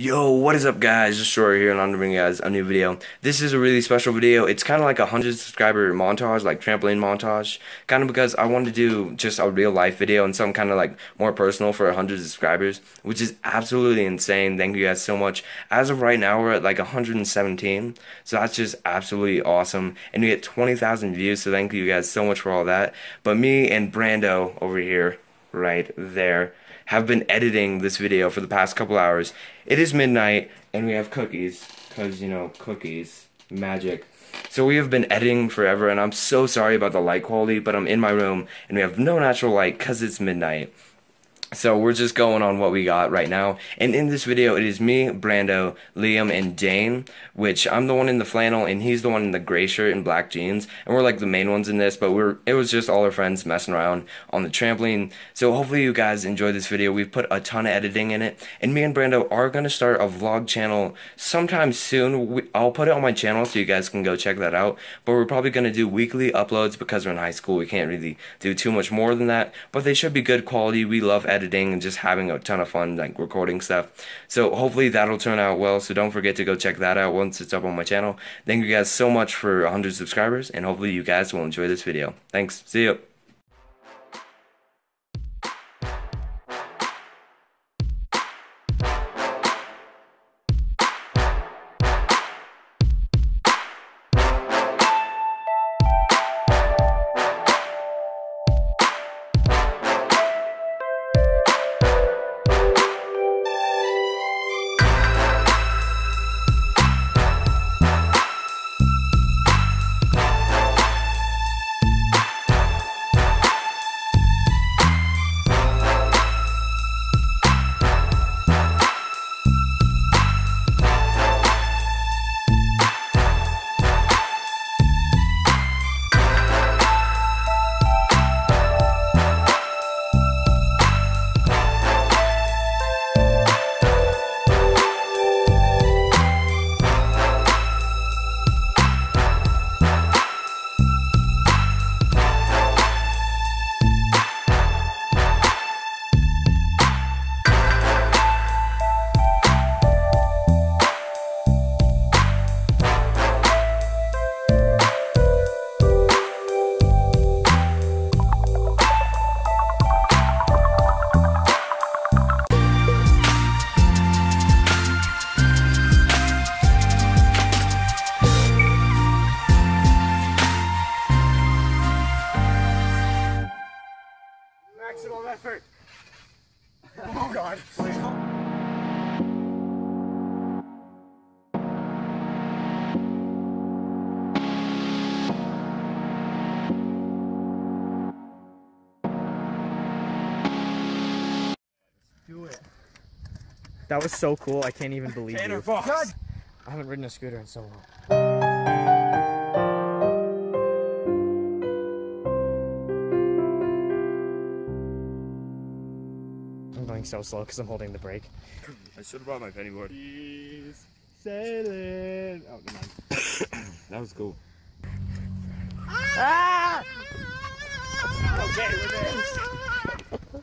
Yo, what is up guys? Just Short here and I'm bringing you guys a new video. This is a really special video. It's kind of like a 100 subscriber montage, like trampoline montage. Kind of because I wanted to do just a real life video and something kind of like more personal for 100 subscribers, which is absolutely insane. Thank you guys so much. As of right now, we're at like 117. So that's just absolutely awesome. And we get 20,000 views, so thank you guys so much for all that. But me and Brando over here, right there, have been editing this video for the past couple hours. It is midnight, and we have cookies, because, you know, cookies, magic. So we have been editing forever, and I'm so sorry about the light quality, but I'm in my room, and we have no natural light because it's midnight. So we're just going on what we got right now. And in this video, it is me, Brando, Liam, and Dane, which I'm the one in the flannel, and he's the one in the gray shirt and black jeans. And we're like the main ones in this, but we're it was just all our friends messing around on the trampoline. So hopefully you guys enjoyed this video. We've put a ton of editing in it. And me and Brando are going to start a vlog channel sometime soon. We, I'll put it on my channel so you guys can go check that out. But we're probably going to do weekly uploads because we're in high school. We can't really do too much more than that. But they should be good quality. We love editing editing and just having a ton of fun like recording stuff. So hopefully that'll turn out well. So don't forget to go check that out once it's up on my channel. Thank you guys so much for 100 subscribers and hopefully you guys will enjoy this video. Thanks. See you. Effort. Oh God. Do it. That was so cool. I can't even believe Tanner you. Fox. I haven't ridden a scooter in so long. I'm going so slow because I'm holding the brake. I should have brought my penny board. He's sailing. Oh, never mind. That was cool. Ah! Okay, we're there.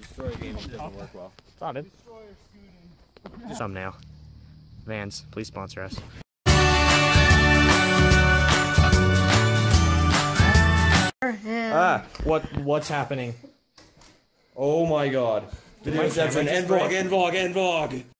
Destroy game doesn't work well. Thought it. Thumbnail. Vans, please sponsor us. Ah, What what's happening? oh my god. Video My section, camera end just